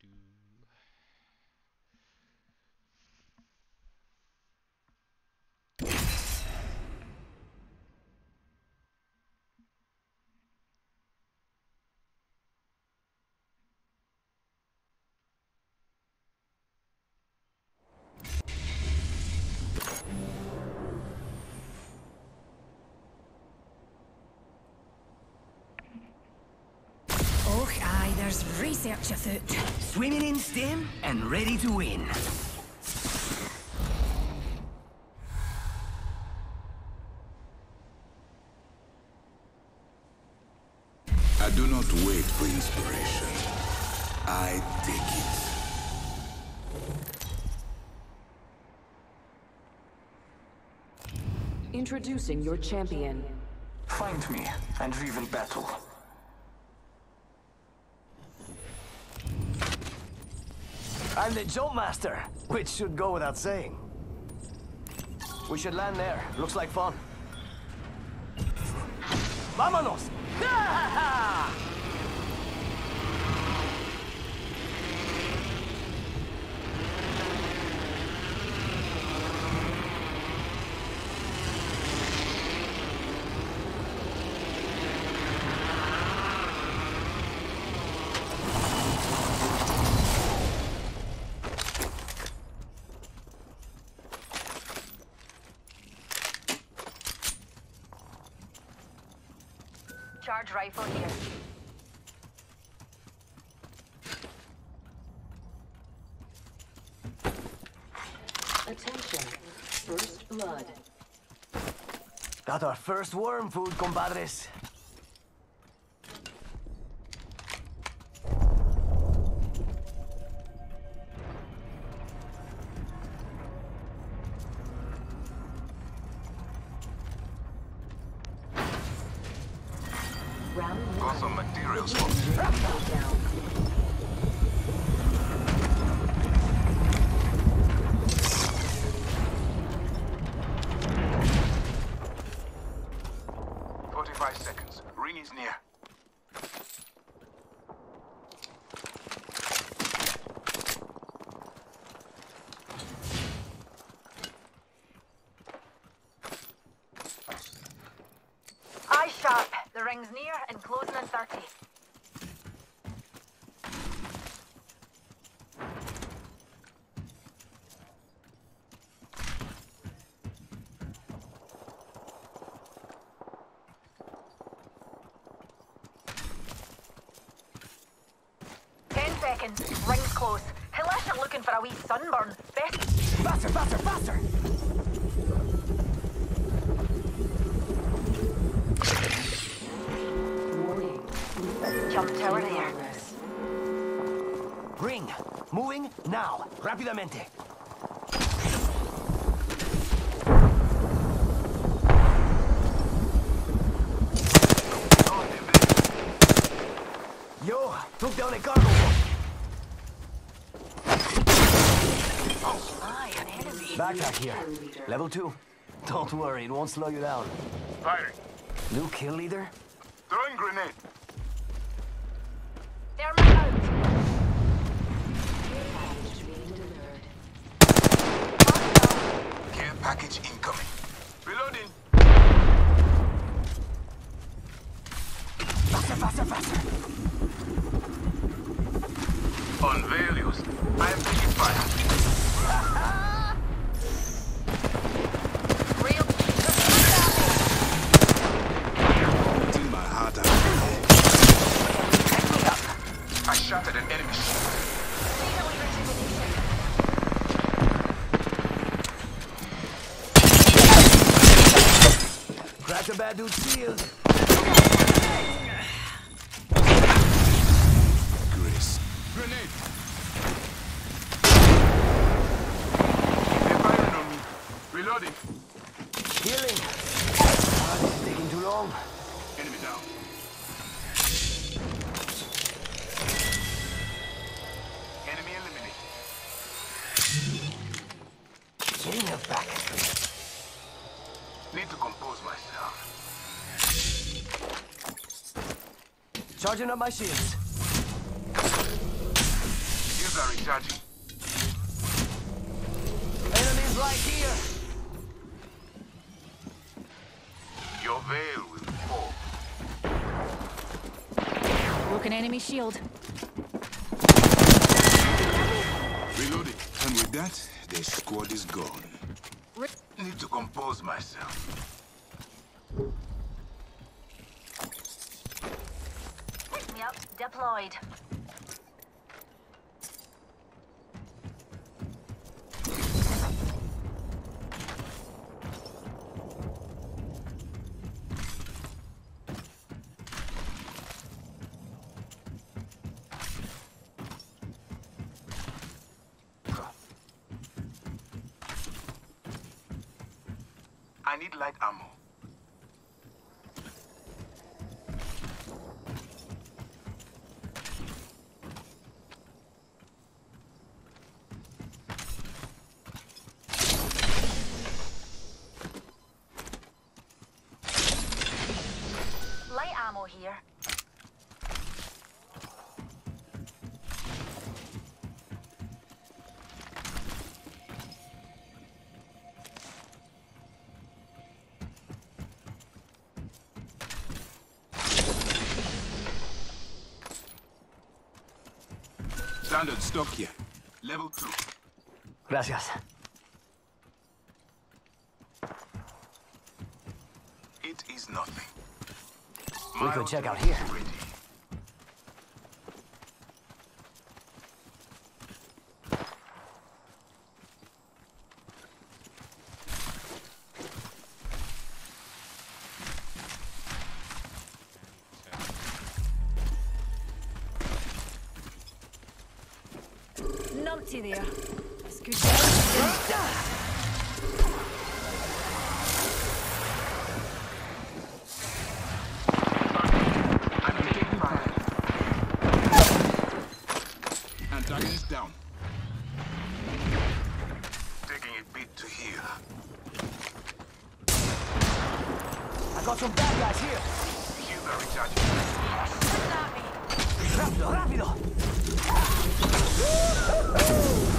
do. There's research afoot. Swimming in stem and ready to win. I do not wait for inspiration. I take it. Introducing your champion. Find me, and we will battle. I'm the jump master, which should go without saying. We should land there. Looks like fun. Vámonos! Charge rifle here. Attention. First blood. Got our first worm food, compadres. Got some materials. for Down. Forty-five seconds. Ring is near. Eye sharp. The ring's near and closing in 30. Ten seconds. Ring's close. Unless you're looking for a wee sunburn. Best Faster, faster, faster! Warning. jump tower there. Ring. Moving now. Rápidamente. Yo, took down a cargo boat. Aye, an enemy. Backpack here. Level two. Don't worry, it won't slow you down. Firing. New kill leader? Throwing grenade. Crack the bad dude's shield. Grace. Grenade. They're firing on me. Reloading. Healing. Ah, this is taking too long. Charging up my shields. You are recharging. Enemies right here. Your veil will fall. Broken enemy shield. Reloading. And with that, the squad is gone. Re- Need to compose myself. Pick me up. Deployed. I need light ammo. Light ammo here. Standard stock here. Level 2. Gracias. It is nothing. We could check out here. Numpty there. Down. Taking a bit to heal. I got some bad guys here. Shields are recharging. Shooting at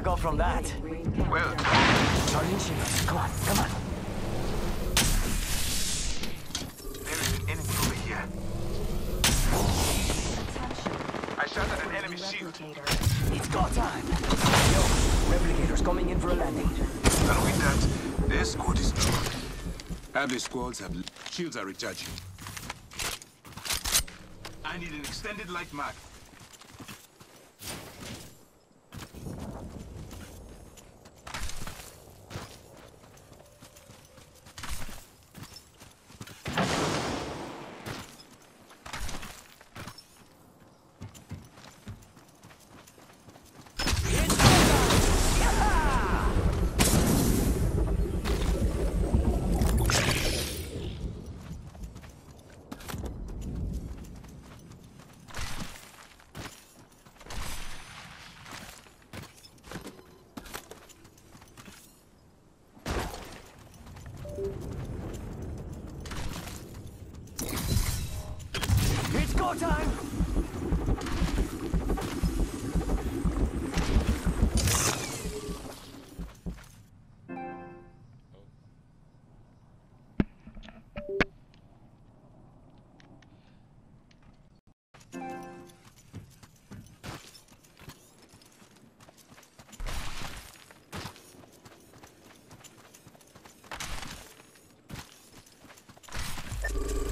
back up from that. Well done. Shields. Come on, come on. There is an enemy over here. I shot at an enemy shield. It's go time. Yo, replicators coming in for a landing. And with that, their squad is gone. Every squads have shields are recharging. I need an extended light mag.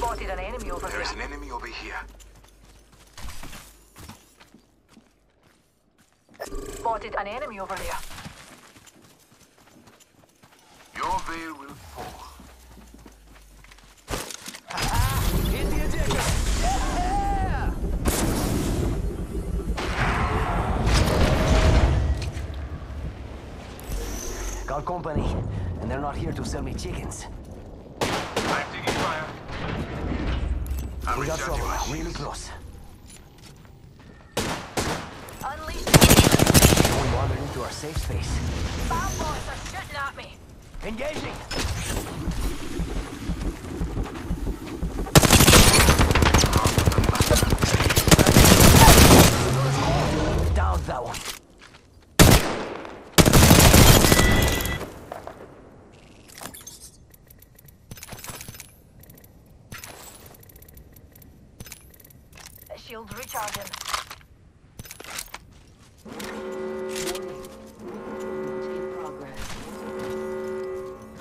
Spotted an enemy over There here. is an enemy over here. Spotted an enemy over there. Your veil will fall. Hit the Got company, and they're not here to sell me chickens. I'm taking fire. I'm We got trouble. my Really shields. close. Unleash We wandered into our safe space. Bad boys are shooting at me. Engaging! Down that one. Shields recharging. Progress.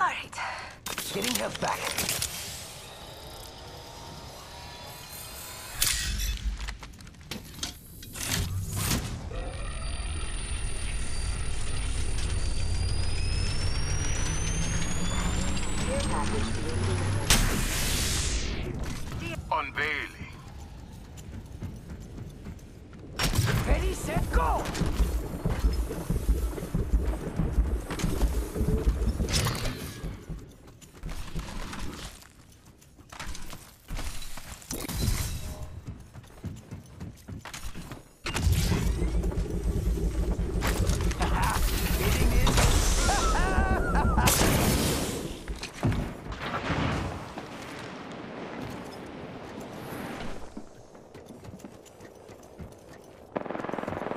Alright. Getting health back. Care package being delivered. Unveiling. Ready, set, go!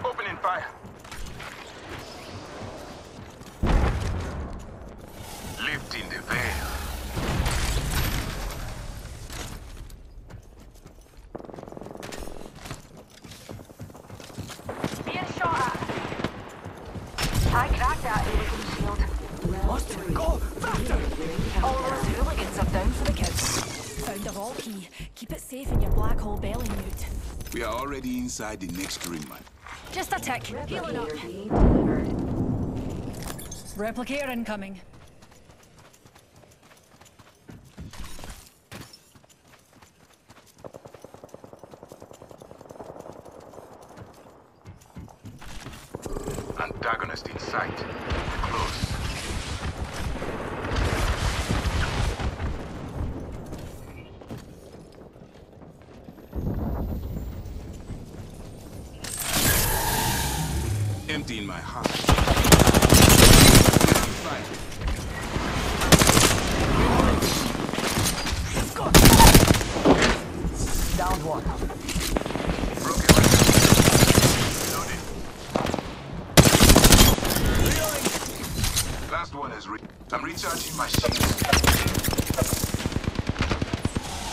Opening fire. Lifting the veil. Being shot. I cracked that hooligan shield. Must go faster! All those hooligans are down for the kids. Found a vault key. Keep it safe in your black hole belly newt. We are already inside the next ring, man. Just a tick. Healing up. Replicator incoming. Antagonist in sight. Close. Emptying my heart. Fire. Down one. Last one is re- I'm recharging my shield.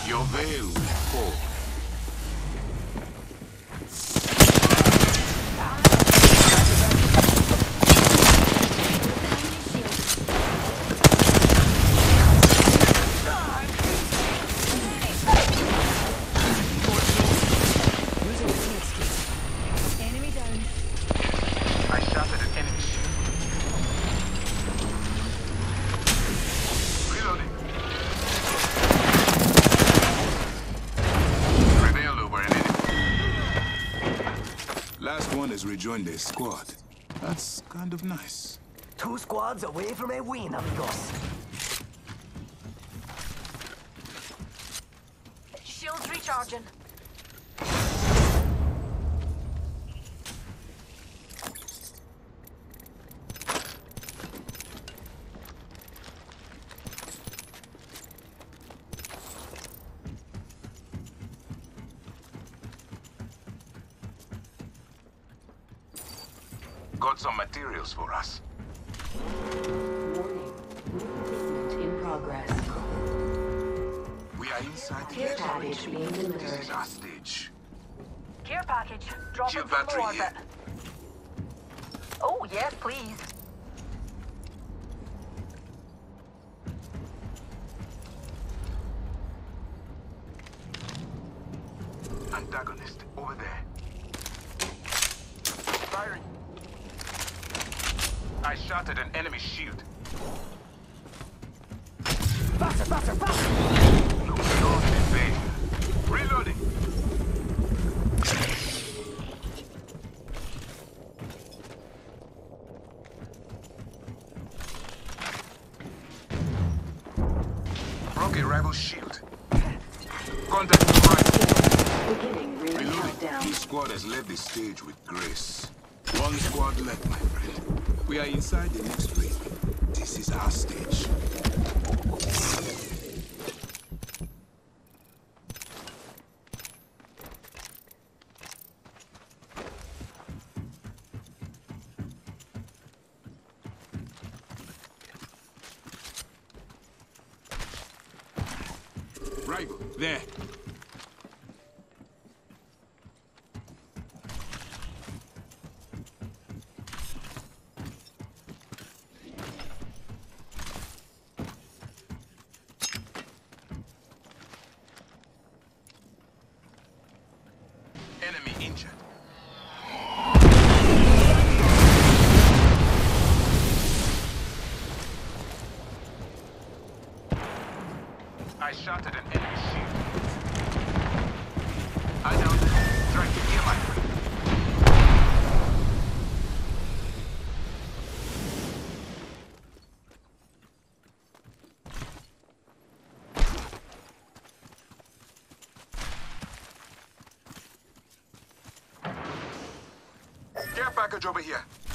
Your veil will fall. Rejoined their squad. That's kind of nice. Two squads away from a win, amigos. Shields recharging. Got some materials for us. Warning. Movement in progress. We are inside the Care package ring. being This delivered. is our stage. Care package. Dropping Shield from battery orbit. here. Oh, yes, please. Antagonist over there. Firing. I shot at an enemy shield. Faster, faster, faster! Looking on in vain. Reloading. Broke a rival shield. Contact right. Beginning ring countdown. Each squad has led the stage with grace. One squad left, my friend. We are inside the next ring. This is our stage. Rival, there. Package over here.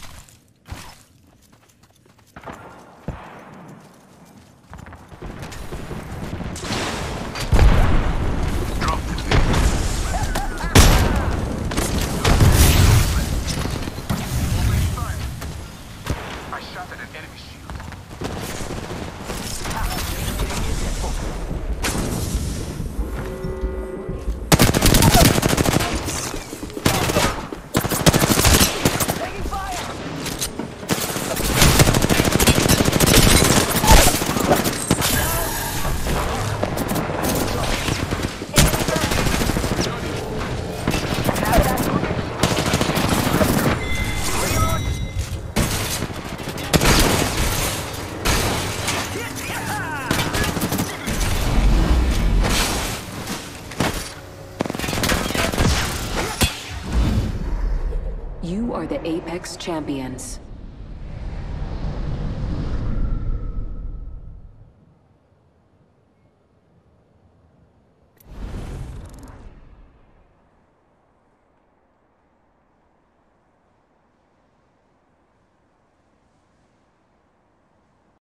Apex champions.